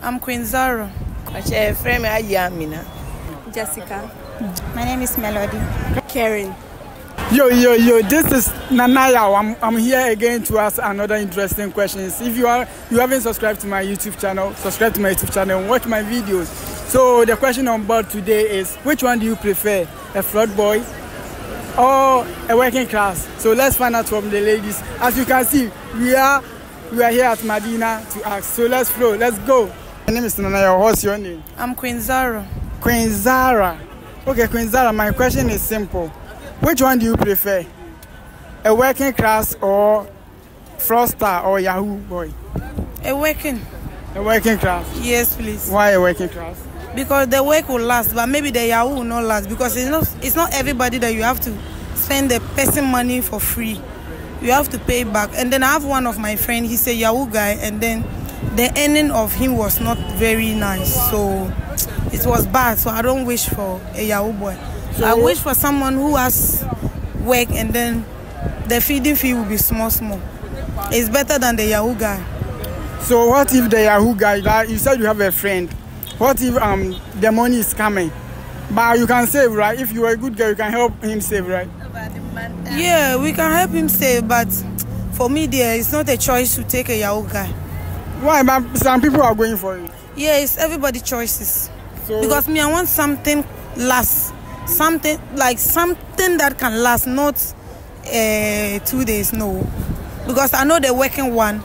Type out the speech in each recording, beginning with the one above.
I'm Queen Zara. Ache eh, frame ayi Amina. Jessica. My name is Melody. Karen. Yo, yo, yo, this is Nana Yaw. I'm, I'm here again to ask another interesting questions. If you are you haven't subscribed to my YouTube channel, subscribe to my YouTube channel and watch my videos. So the question on board today is which one do you prefer? A flood boy or a working class? So let's find out from the ladies. As you can see, we are we are here at Madina to ask. So let's flow, let's go. My name is Nana Yaw. What's your name? I'm Queen Zara. Queen Zara. Okay, Queen Zara, my question is simple. Which one do you prefer? A working class or fraudster or Yahoo boy? A working. A working class. Yes, please. Why a working class? Because the work will last, but maybe the Yahoo will not last because it's not it's not everybody that you have to spend the person money for free. You have to pay back. And then I have one of my friend, he's a Yahoo guy, and then the ending of him was not very nice. So it was bad. So I don't wish for a Yahoo boy. So- I wish for someone who has work and then the feeding fee will be small, small. It's better than the Yahoo guy. So what if the Yahoo guy that you said you have a friend? What if um the money is coming? But you can save, right? If you are a good girl, you can help him save, right? Yeah, we can help him save, but for me, there it's not a choice to take a Yahoo guy. Why? But some people are going for it. Yeah, it's everybody choices. So Because me, I want something last, something like something that can last, not uh, two days. No, because I know the working one,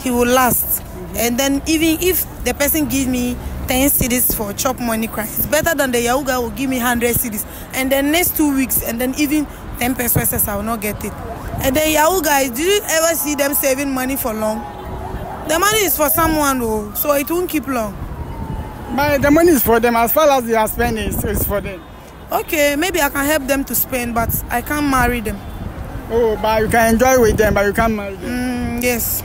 he will last. And then even if the person give me ten cedis for chop money, cry, it's better than the Yahoo guy will give me hundred cedis. And then next two weeks, and then even ten pesewas, I will not get it. And then Yahoo guys, did you ever see them saving money for long? The money is for someone, though, so it won't keep long. but the money is for them. As far as they are spending, it's, it's for them. Okay, maybe I can help them to spend, but I can't marry them. Oh, but you can enjoy with them, but you can't marry them. Mm, yes.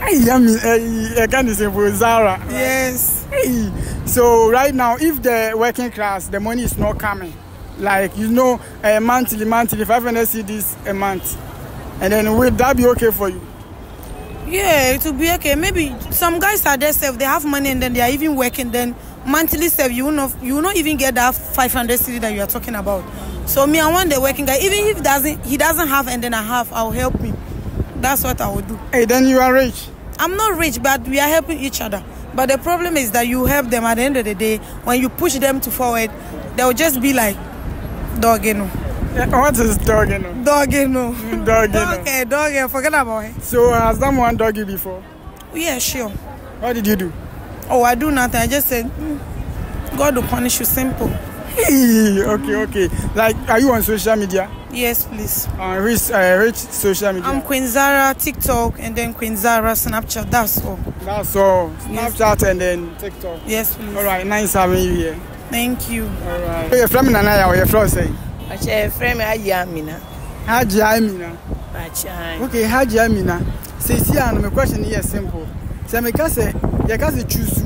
Hey, yummy, hey, eh, eh, I eh, can't say for Zara. Yes. Hey, so right now, if the working class, the money is not coming, like you know, a monthly, monthly, 500 cedis a month, and then will that be okay for you? Yeah, it will be okay. Maybe some guys are there self, they have money and then they are even working, then monthly self, you will not you will not even get that 500 cedi that you are talking about. So me, I want the working guy. Even if doesn't he doesn't have and then I have, I'll help him. That's what I will do. Hey, then you are rich. I'm not rich, but we are helping each other. But the problem is that you help them at the end of the day, when you push them to forward, they'll just be like, dog, you know. Eh, What is dog, you know? Dog, you know. Dog, you Dog, know. eh, eh, forget about it. So has someone dog you before? Yeah, sure. What did you do? Oh, I do nothing. I just said, "Mm, God will punish you. Simple. Hey, okay, okay. Like, are you on social media? Yes, please. On which, uh, which social media? I'm Queen Zara TikTok and then Queen Zara Snapchat. That's all. That's all. Yes. Snapchat and then TikTok. Yes, please. All right, nice having you here. Thank you. All right. From Nanaya, or your friend say? Ache frame ayi Amina. Haji Amina. Ache. Okay, Haji Amina. Say, see, and my question here simple. Say, me ka say, you ka say choose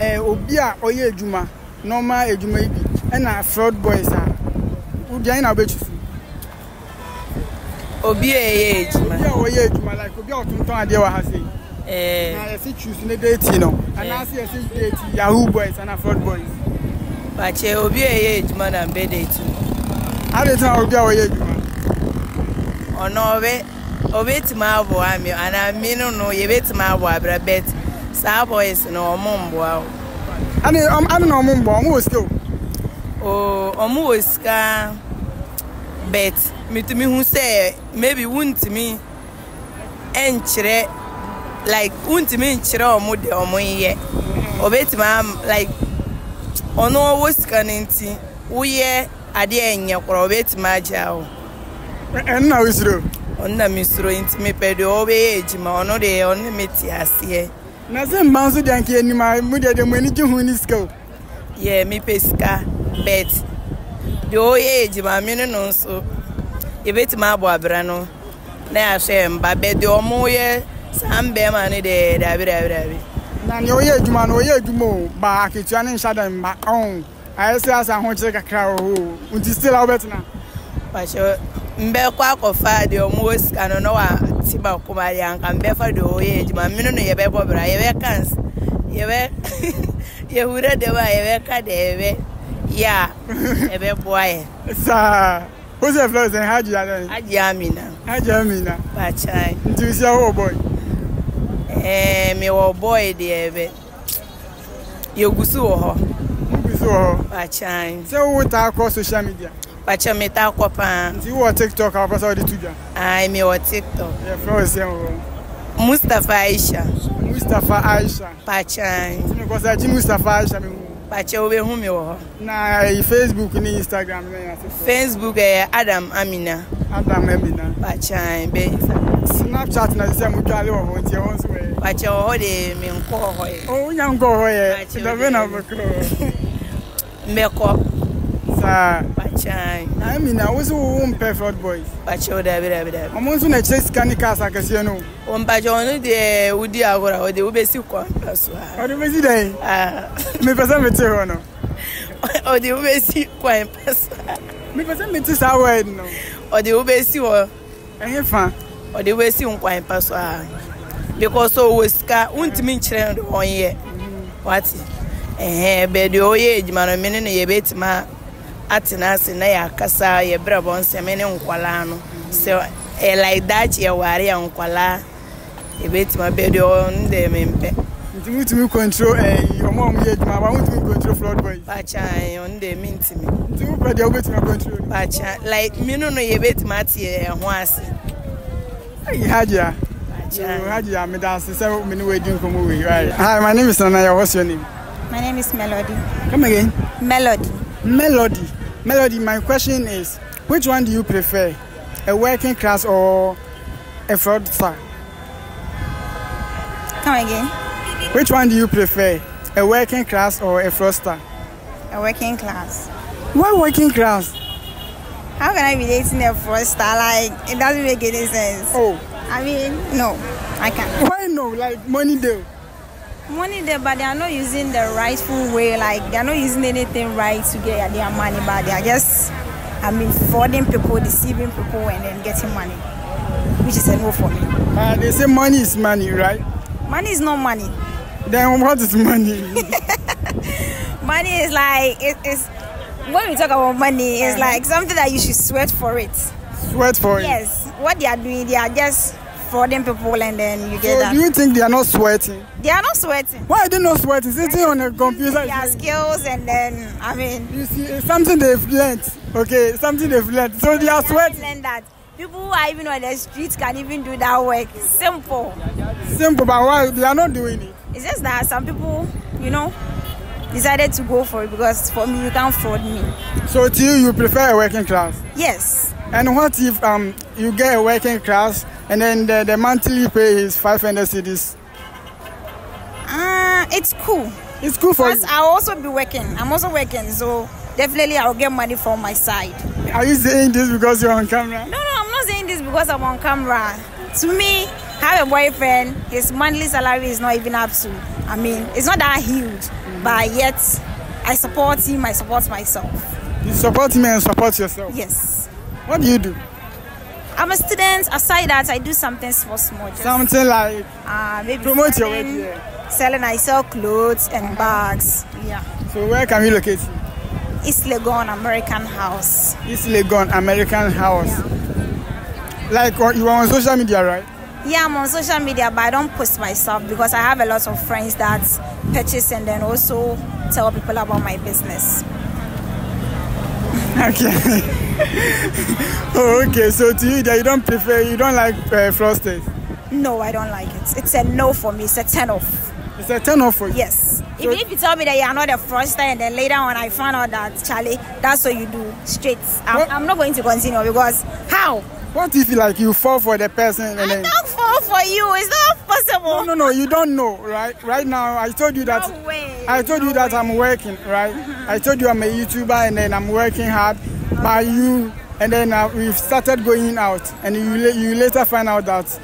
eh obi a oye adwuma, normal adwuma yi bi, ɛna fraud boys a. Wo dia na obetchusu. Obi eye Obi ejima. a oye adwuma like obi a ɔtontɔn adeɛ wɔ ha sei. Na yɛsi choose ne date no. Anaasɛ yɛsi date Yahoo boys ana fraud boys. bakyɛ obi a ɛyɛ adwuma na mbɛ da etu. Adi tena obi a ɔyɛ adwuma. Ɔno ɔbɛ ɔbɛtumi aboa mi anaa mi no no yɛbɛtumi aboa abira bet saa boys no ɔmo mboa o ani ɔm ani na ɔmo mboa ɔmo wɔ sika o. Oo ɔmo wɔ sika bet mitumi hu sɛ maybe wuntumi ɛnkyerɛ like wuntumi nkyerɛ ɔmo de ɔmo yɛ. Ɔbɛtumi am like. Ɔno ɔwɔ sika no nti woyɛ adeɛ nyɛ korɔ obetumi agya o Ɛ- Ɛno na wosuro. ɔno na misuro nti mepɛ deɛ ɔbɛyɛ adwuma ɔno deɛ ɔno aseɛ Na sɛ mba nso deɛ nka anim a mu deɛ deɛ mo ani gye ho ne sika. O. yɛ mepɛ sika bet. Deɛ ɔyɛ adwuma me no no nso yɛbɛtumi abɔ abra no na yɛahwɛ mba bɛ deɛ ɔmo yɛ saa mbɛrima no deɛ dabi dabi dabi na nea ɔyɛ adwuma no ɔyɛ adwuma o ba akatua ne nhyɛ da mba ɔn ayɛ sɛ asa ahokyere kakra o nti still a wobɛtena wahyɛ mbɛkɔ akɔfa deɛ ɔmo wɔ sika no na wate baako ma deɛ anka mbɛfa deɛ ɔyɛ adwuma me no yɛbɛbɔ bra yɛbɛka ns yɛbɛ yɛwura dɛm a yɛbɛka dɛ yɛbɛ yɛ a yɛbɛboa yɛ saa wọ́n sẹ́ fúlọ́ sẹ́ hajj yà lẹ́yìn agye amina hajj amina bakyae nti si ahọ́ bọ̀ Eh, ɛɛ mewɔ bɔɔl deɛ bɛ yɛgu so wɔ hɔ wogu so wɔ hɔ pakyan sɛ wowo taa kɔ social media? Pakyɛ metaa kɔ paa nti wowɔ tiktok a wopɛ tiktok. Yɛfrɛ wo sɛ wɔ mustapha aisha. Mustapha aisha. Pakyan nti mekɔ sɛ agye mustapha aisha mehu bakyɛ wobɛhu me wɔ hɔ na facebook ni instagram ne facebook ɛyɛ eh, adam amina. Adam amina. Bakyɛn bɛ snapchat na sɛ motwale wɔ hɔ nti ɛhɔ nso ɛ bakyɛ wɔ hɔ de menkɔɔ hɔ yɛ wonya nkɔɔ hɔ yɛ dɛbɛ na mɛkorɔ mbɛkɔ saa bakyae na amina wọ́n sọ wọ́n mpẹ́ fraud boys bakyɛ wo dabi dabi dabi. Ọmọ nso na ẹkyẹ sika ne cars akɛseɛ no wɔmpakyɛ ɔno deɛ wodi agorɔ a wɔde wobɛsi kɔmpa so a ɔde bɛsi dɛn mepɛ sɛ mete hɔ no ɔde wobɛsi kɔmpa so a mepɛ sɛ mete saa word no ɔde wobɛsi hɔ ɛhe fa. Ɔde wobɛsi nkwanpa so a because ɔwɔ sika wontumi nkyerɛ no de ɔnyɛ wate ɛhɛn bɛɛ deɛ ɔyɛ adwuma no mene no yɛbɛtumi a- atena ase na yɛakasa yɛbrɛ bɔ nsɛm ne nkwalaa no sɛ ɛ like daakye yɛware a nkwalaa yɛbɛtumi bɛɛ deɛ ɔno deɛ mempɛ nti wotumi control ɛyi ɔmo a ɔmoyɛ adwuma ba wotumi control fraud boys bakyan ɔno deɛ mentimi nti wopɛ deɛ wobɛtumi acontrol no bakyan like mino no yɛbɛtumi ate yɛn ho ase Hey, Hadia. bakyan Hadia, me dance say me no waiting come away. Right. Hi, my name is Nanaya. What's your name? My name is Melody. Come again. Melody. Melody. Melody, my question is, which one do you prefer? A working class or a fraudster? Come again. Which one do you prefer? A working class or a fraudster? A working class. Why working class? How can I be dating a fraudster? Like, it doesn't make any sense. Oh, I mean, no, I can't. why no? Like money there. Money there, but they are not using the rightful way. Like, they are not using anything right to get their money, but they are just, I mean, frauding people, deceiving people, and then getting money, which is a no for me. Uh, they say money is money, right? Money is not money. Then what is money? Money is like, it, it's, when we talk about money, it's like something that you should sweat for it. Sweat for it. Yes, what they are doing, they are just frauding people, and then you get So that. do you think they are not sweating? they are not sweating. Why are they not sweating? Sitting on a computer. Their skills, and then I mean, You see, it's something they've learnt. Okay, something they've learnt. So they are sweating. learn that people who are even on the streets can even do that work. Simple. Simple, but why they are not doing it? It's just that some people, you know, decided to go for it because for me, you can't fraud me. So to you, you prefer a working class. Yes. And what if um you get a working class and then the, the monthly pay is 500 cedis? Uh, it's cool. It's good for Plus, you. I'll also be working. I'm also working, so definitely I'll get money from my side. Are you saying this because you're on camera? No, no, I'm not saying this because I'm on camera. To me, have a boyfriend, his monthly salary is not even up to, I mean, it's not that huge, but yet I support him, I support myself. You support me and support yourself. Yes. What do you do? I'm a student. Aside that, I do something small, small. Just, Something like uh, maybe promote your selling, work here. selling. I sell clothes and bags. Yeah. So where can we locate you? East Legon American House. East Legon American House. Like uh, you are on social media, right? Yeah, I'm on social media, but I don't post myself because I have a lot of friends that purchase and then also tell people about my business. Okay. oh, okay. So to you, that you don't prefer, you don't like uh, fraudster. No, I don't like it. It's a no for me. It's a turn off. It's a turn off for you. Yes. Even if you tell me that you are not a fraudster and then later on I found out that Charlie, that's what you do straight. I'm, I'm not going to continue because how? What if you like you fall for the person and I then? don't fall for you. It's not possible. No, no, no. You don't know, right? Right now, I told you that. No way. I told you that way. I'm working, right? I told you I'm a YouTuber and then I'm working hard. But you, and then uh, we've started going out, and you you later find out that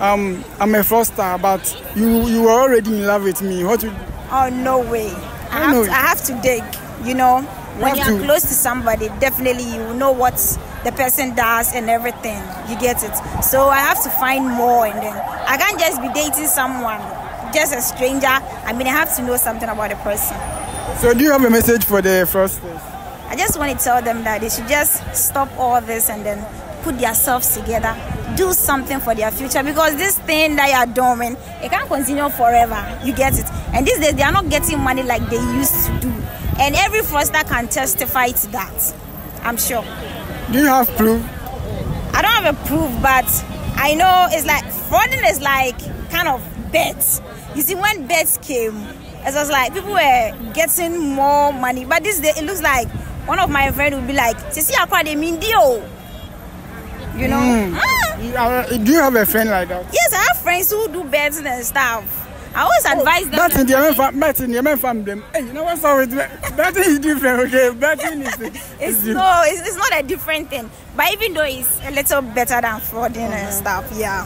um, I'm a fraudster, but you you were already in love with me. What? Would, Oh no way. I No, have, to, I have to dig. You know, when you're to. close to somebody, definitely you know what the person does and everything. You get it. So I have to find more, and then I can't just be dating someone just a stranger, I mean, I have to know something about the person. So, do you have a message for the fraudsters? I just want to tell them that they should just stop all this and then put themselves together, do something for their future because this thing that you are doing, it can't continue forever. You get it? And these days, they are not getting money like they used to do. And every fraudster can testify to that. I'm sure. Do you have proof? I don't have a proof, but I know it's like frauding is like kind of bets. You see, when bets came, it was like people were getting more money. But this day, it looks like one of my friends would be like, "Sisi akwa de mindio." You know? Mm. Uh, Do you have a friend like that? Yes, I have friends who do bets and stuff. I always advise them. Betting, the men fam, betting, the men fam them. Hey, you know what's up with bet- betting is different, okay? Betting is. is It's different. no, it's, it's not a different thing. But even though it's a little better than frauding and stuff, yeah.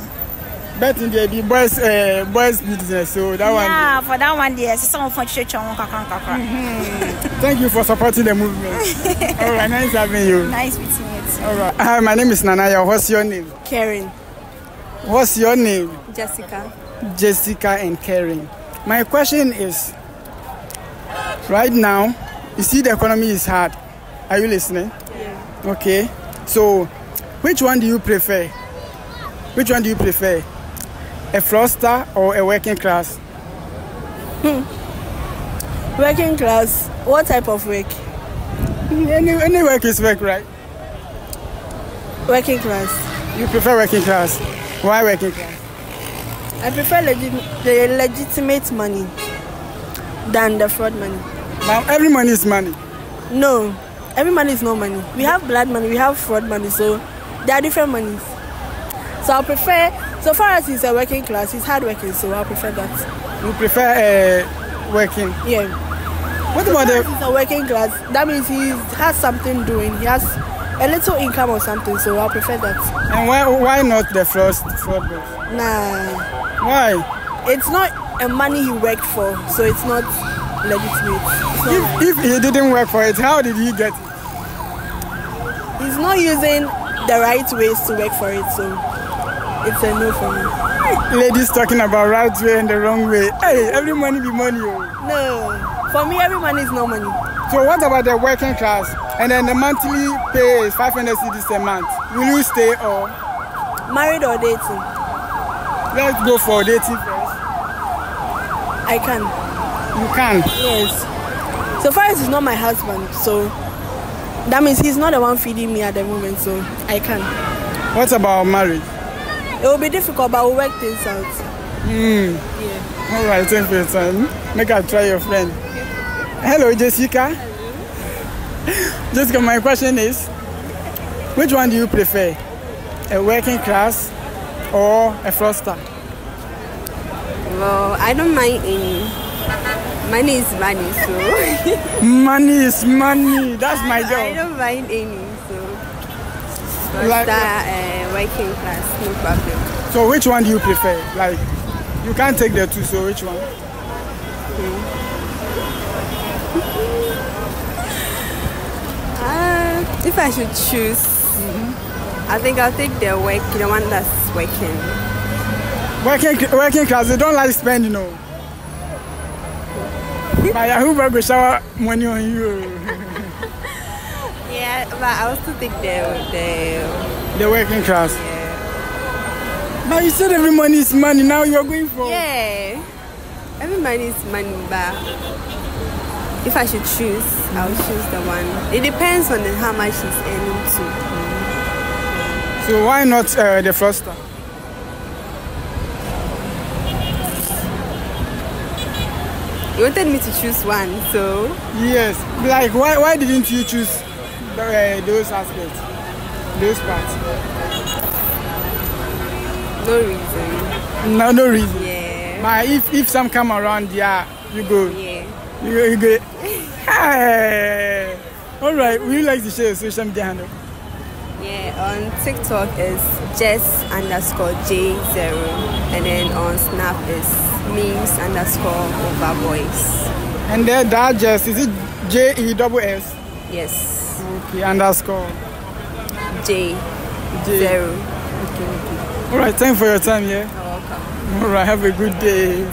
Betting the the boys, uh, boys business. So that Yeah, for that one, yes. Someone from church on kakran kakran. one. Thank you for supporting the movement. All right, nice having you. Nice meeting you. All right. Hi, my name is Nanaya. What's your name? Karen, What's your name? Jessica. Jessica and Karen. My question is right now, you see the economy is hard. Are you listening? Yeah. Okay. So, which one do you prefer? Which one do you prefer? A fraudster or a working class? Hmm. Working class. What type of work? Any, any work is work, right? Working class. You prefer working class. Why working class? I prefer legit- the legitimate money than the fraud money. Now, every money is money. No, every money is no money. We have blood money, we have fraud money, so there are different monies. So I prefer, so far as he's a working class, he's hardworking, so I prefer that. You prefer uh, working. Yeah. What about If the he's a working class, that means he has something doing. He has a little income or something, so I prefer that. and why why not the fraud fraud boys? Nah, Why? it's not a money he worked for, so it's not legitimate. It's not, If, if he didn't work for it, how did he get it? he's not using the right ways to work for it, so it's a no for me. Ladies talking about right way and the wrong way. Hey, every money be money. Oh. No, for me, every money is no money. So what about the working class? And then the monthly pay is 500 cedis a month. Will you stay or Married or dating, let's go for dating first? I can. You can. Yes. So far as he's not my husband, so that means he's not the one feeding me at the moment, so I can. What about marriage? It will be difficult, but we'll work things out. Hmm. Yeah. All right, thank you, son. Make I try your friend. Hello, Jessica. Jessica, my question is, which one do you prefer? A working class or a fraudster? Well, I don't mind any. Money is money, so Money is money. That's my I girl. don't mind any. Like- that uh, working class, no problem. So which one do you prefer? Like, you can't take the two, so which one? Uh, if I should choose, I think I'll take the work, the one that's working. Working, working class, they don't like spending, know. My Yahoo go shower money on you. But I also take the the The working class. yeah. But you said every money is money. Now you're going for. Yeah, every money is money, but if I should choose, I'll choose the one. It depends on how much he's earning too. So why not uh, the fraudster? You wanted me to choose one, so Yes. Like why why didn't you choose those aspects, those parts? no reason. No, no reason. Yeah, But if if some come around, yeah, you go. yeah. You go. You go. Hey. All right. Would you like to share your social media handle? Yeah, on TikTok is Jess underscore J zero, and then on Snap is memes underscore over voice. And then that just is it J E double S? Yes, Okay. Underscore. J J. zero. All right. Thank you for your time. Yeah. You're welcome. All right. Have a good day.